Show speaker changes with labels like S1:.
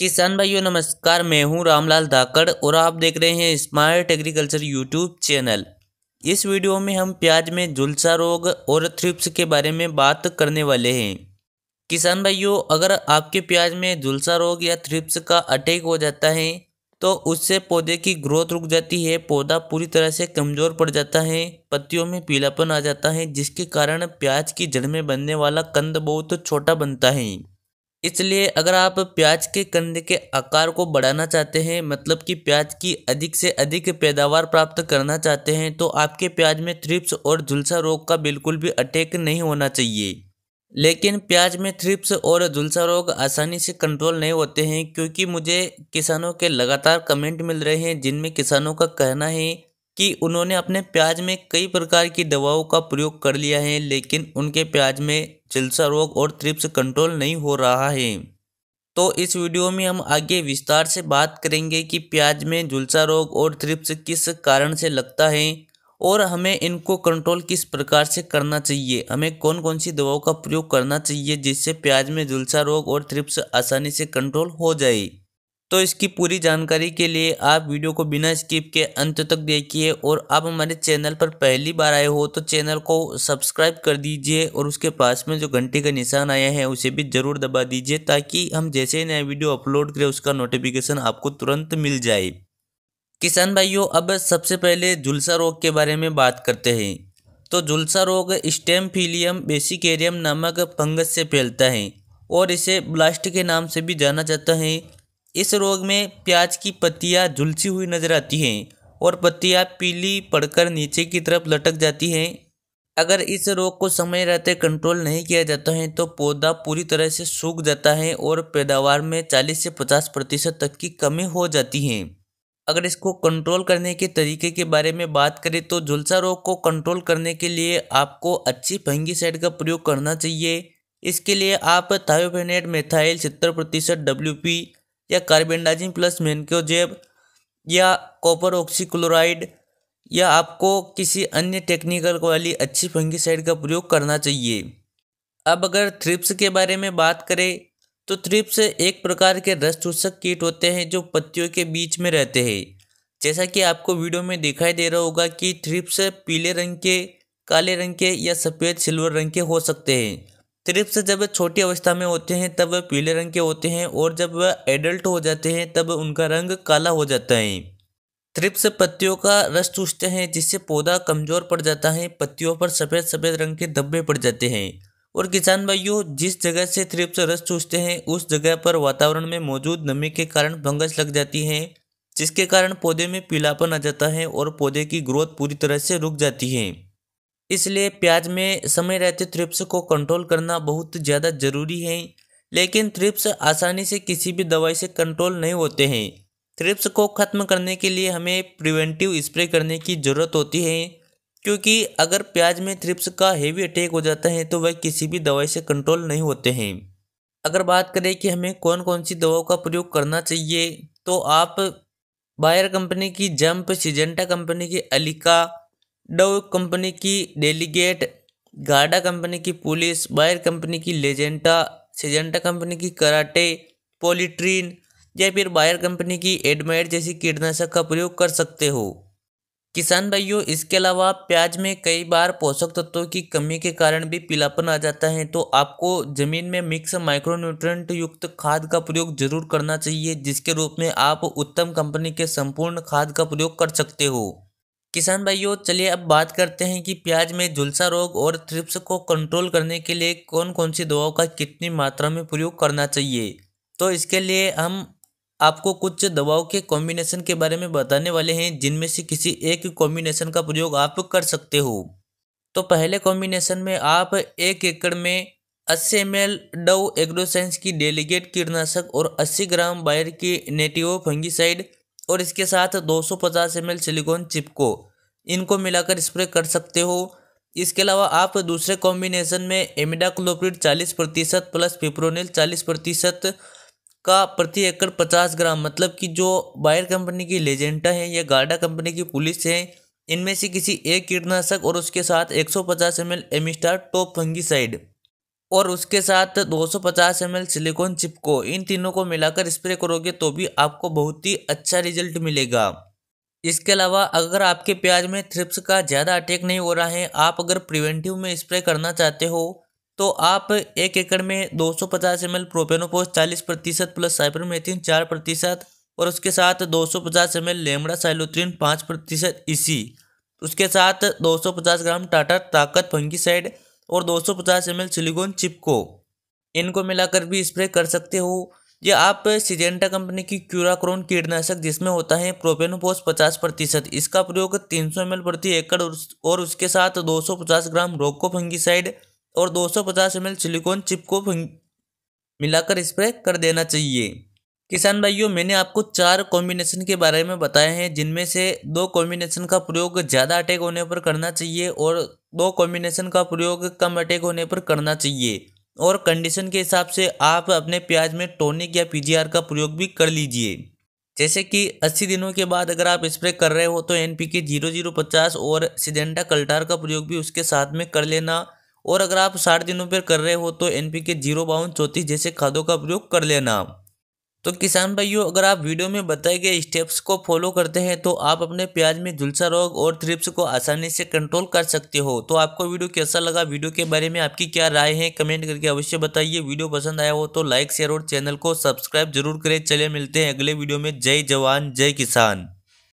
S1: किसान भाइयों, नमस्कार। मैं हूँ रामलाल धाकड़ और आप देख रहे हैं स्मार्ट एग्रीकल्चर यूट्यूब चैनल इस वीडियो में हम प्याज में झुलसा रोग और थ्रिप्स के बारे में बात करने वाले हैं। किसान भाइयों, अगर आपके प्याज में झुलसा रोग या थ्रिप्स का अटैक हो जाता है तो उससे पौधे की ग्रोथ रुक जाती है, पौधा पूरी तरह से कमज़ोर पड़ जाता है, पत्तियों में पीलापन आ जाता है, जिसके कारण प्याज की जड़ में बनने वाला कंद बहुत छोटा बनता है। इसलिए अगर आप प्याज के कंद के आकार को बढ़ाना चाहते हैं मतलब कि प्याज की अधिक से अधिक पैदावार प्राप्त करना चाहते हैं तो आपके प्याज में थ्रिप्स और झुलसा रोग का बिल्कुल भी अटैक नहीं होना चाहिए। लेकिन प्याज में थ्रिप्स और झुलसा रोग आसानी से कंट्रोल नहीं होते हैं, क्योंकि मुझे किसानों के लगातार कमेंट मिल रहे हैं, जिनमें किसानों का कहना है कि उन्होंने अपने प्याज में कई प्रकार की दवाओं का प्रयोग कर लिया है, लेकिन उनके प्याज में चिल्सा रोग और थ्रिप्स कंट्रोल नहीं हो रहा है। तो इस वीडियो में हम आगे विस्तार से बात करेंगे कि प्याज में झुलसा रोग और थ्रिप्स किस कारण से लगता है और हमें इनको कंट्रोल किस प्रकार से करना चाहिए, हमें कौन कौन सी दवाओं का प्रयोग करना चाहिए जिससे प्याज में झुलसा रोग और थ्रिप्स आसानी से कंट्रोल हो जाए। तो इसकी पूरी जानकारी के लिए आप वीडियो को बिना स्किप के अंत तक देखिए और आप हमारे चैनल पर पहली बार आए हो तो चैनल को सब्सक्राइब कर दीजिए और उसके पास में जो घंटे का निशान आया है उसे भी ज़रूर दबा दीजिए ताकि हम जैसे ही नया वीडियो अपलोड करें उसका नोटिफिकेशन आपको तुरंत मिल जाए। किसान भाइयों, अब सबसे पहले झुलसा रोग के बारे में बात करते हैं। तो झुलसा रोग स्टेमफिलियम बेसिकेरियम नामक फंगस से फैलता है और इसे ब्लास्ट के नाम से भी जाना जाता है। इस रोग में प्याज की पत्तियाँ झुलसी हुई नज़र आती हैं और पत्तियाँ पीली पड़कर नीचे की तरफ़ लटक जाती हैं। अगर इस रोग को समय रहते कंट्रोल नहीं किया जाता है तो पौधा पूरी तरह से सूख जाता है और पैदावार में 40 से 50 प्रतिशत तक की कमी हो जाती है। अगर इसको कंट्रोल करने के तरीके के बारे में बात करें तो झुलसा रोग को कंट्रोल करने के लिए आपको अच्छी फंगीसाइड का प्रयोग करना चाहिए। इसके लिए आप थायोफेनेट मेथाइल सत्तर प्रतिशत डब्ल्यू या कार्बेंडाजिन प्लस मेनक्योजेब या कॉपर ऑक्सीक्लोराइड या आपको किसी अन्य टेक्निकल वाली अच्छी फंगीसाइड का प्रयोग करना चाहिए। अब अगर थ्रिप्स के बारे में बात करें तो थ्रिप्स एक प्रकार के रस चूसक कीट होते हैं जो पत्तियों के बीच में रहते हैं। जैसा कि आपको वीडियो में दिखाई दे रहा होगा कि थ्रिप्स पीले रंग के, काले रंग के या सफ़ेद सिल्वर रंग के हो सकते हैं। थ्रिप्स जब छोटी अवस्था में होते हैं, तब पीले रंग के होते हैं और जब वह एडल्ट हो जाते हैं, तब उनका रंग काला हो जाता है। थ्रिप्स पत्तियों का रस चूसते हैं, जिससे पौधा कमज़ोर पड़ जाता है, पत्तियों पर सफ़ेद सफ़ेद रंग के धब्बे पड़ जाते हैं। और किसान भाइयों, जिस जगह से थ्रिप्स रस चूसते हैं, उस जगह पर वातावरण में मौजूद नमी के कारण फंगस लग जाती है, जिसके कारण पौधे में पीलापन आ जाता है और पौधे की ग्रोथ पूरी तरह से रुक जाती है। इसलिए प्याज में समय रहते थ्रिप्स को कंट्रोल करना बहुत ज़्यादा ज़रूरी है, लेकिन थ्रिप्स आसानी से किसी भी दवाई से कंट्रोल नहीं होते हैं। थ्रिप्स को ख़त्म करने के लिए हमें प्रिवेंटिव स्प्रे करने की ज़रूरत होती है, क्योंकि अगर प्याज में थ्रिप्स का हेवी अटैक हो जाता है तो वह किसी भी दवाई से कंट्रोल नहीं होते हैं। अगर बात करें कि हमें कौन कौन सी दवाओं का प्रयोग करना चाहिए तो आप बायर कंपनी की, जंप, सिजेंटा कंपनी की, अलिका डव कंपनी की डेलीगेट, गाडा कंपनी की पुलिस, बायर कंपनी की लेजेंटा सेजेंटा कंपनी की कराटे, पोलिट्रीन, या फिर बायर कंपनी की एडमाइड जैसी कीटनाशक का प्रयोग कर सकते हो। किसान भाइयों, इसके अलावा प्याज में कई बार पोषक तत्वों की कमी के कारण भी पीलापन आ जाता है तो आपको ज़मीन में मिक्स माइक्रोन्यूट्रेंट युक्त खाद का प्रयोग ज़रूर करना चाहिए, जिसके रूप में आप उत्तम कंपनी के संपूर्ण खाद का प्रयोग कर सकते हो। किसान भाइयों, चलिए अब बात करते हैं कि प्याज में झुलसा रोग और थ्रिप्स को कंट्रोल करने के लिए कौन कौन सी दवाओं का कितनी मात्रा में प्रयोग करना चाहिए? तो इसके लिए हम आपको कुछ दवाओं के कॉम्बिनेशन के बारे में बताने वाले हैं, जिनमें से किसी एक कॉम्बिनेशन का प्रयोग आप कर सकते हो। तो पहले कॉम्बिनेशन में आप एक एकड़ में अस्सी एम एल डव एग्रोसाइंस की डेलीगेट कीटनाशक और 80 ग्राम बायर की नेटिव फंगीसाइड और इसके साथ 250 सौ एम सिलिकॉन चिपको इनको मिलाकर स्प्रे कर सकते हो। इसके अलावा आप दूसरे कॉम्बिनेशन में एमिडाक्लोप्रिड 40 प्रतिशत प्लस पिप्रोनिल 40 प्रतिशत का प्रति एकड़ 50 ग्राम मतलब कि जो बायर कंपनी की लेजेंटा है या गार्डा कंपनी की पुलिस है, इनमें से किसी एक कीटनाशक और उसके साथ 150 सौ पचास M L Amistar Top fungicide और उसके साथ 250 सौ सिलिकॉन चिप को, इन तीनों को मिलाकर स्प्रे करोगे तो भी आपको बहुत ही अच्छा रिज़ल्ट मिलेगा। इसके अलावा, अगर आपके प्याज में थ्रिप्स का ज़्यादा अटैक नहीं हो रहा है, आप अगर प्रिवेंटिव में स्प्रे करना चाहते हो तो आप एक एकड़ में 250 सौ पचास एम एल प्रोपेनोपोस चालीस प्रतिशत प्लस साइपरमेथिन चार प्रतिशत और उसके साथ 250 सौ पचास एम एल लेमड़ा साइलोत्रिन पाँच प्रतिशत इसी उसके साथ 250 ग्राम टाटा ताकत फंगीसाइड और 250 एम सिलिकॉन चिप को इनको मिलाकर भी स्प्रे कर सकते हो। या आप सिजेंटा कंपनी की क्यूराक्रोन कीटनाशक, जिसमें होता है प्रोपेनोपोस 50 प्रतिशत। इसका प्रयोग 300 सौ प्रति एकड़ और उसके साथ 250 ग्राम रोको फंगीसाइड और 250 ml सिलिकॉन चिप को मिलाकर स्प्रे कर देना चाहिए। किसान भाइयों, मैंने आपको चार कॉम्बिनेशन के बारे में बताए हैं, जिनमें से दो कॉम्बिनेशन का प्रयोग ज़्यादा अटैक होने पर करना चाहिए और दो कॉम्बिनेशन का प्रयोग कम अटैक होने पर करना चाहिए। और कंडीशन के हिसाब से आप अपने प्याज में टोनिक या पीजीआर का प्रयोग भी कर लीजिए। जैसे कि 80 दिनों के बाद अगर आप स्प्रे कर रहे हो तो N P K zero zero पचास और सिजेंटा कल्टार का प्रयोग भी उसके साथ में कर लेना। और अगर आप साठ दिनों पर कर रहे हो तो एनपीके ज़ीरो बावन चौतीस जैसे खादों का प्रयोग कर लेना। तो किसान भाइयों, अगर आप वीडियो में बताए गए स्टेप्स को फॉलो करते हैं तो आप अपने प्याज में झुलसा रोग और थ्रिप्स को आसानी से कंट्रोल कर सकते हो। तो आपको वीडियो कैसा लगा, वीडियो के बारे में आपकी क्या राय है कमेंट करके अवश्य बताइए। वीडियो पसंद आया हो तो लाइक शेयर और चैनल को सब्सक्राइब ज़रूर करें। चले मिलते हैं अगले वीडियो में। जय जवान, जय किसान।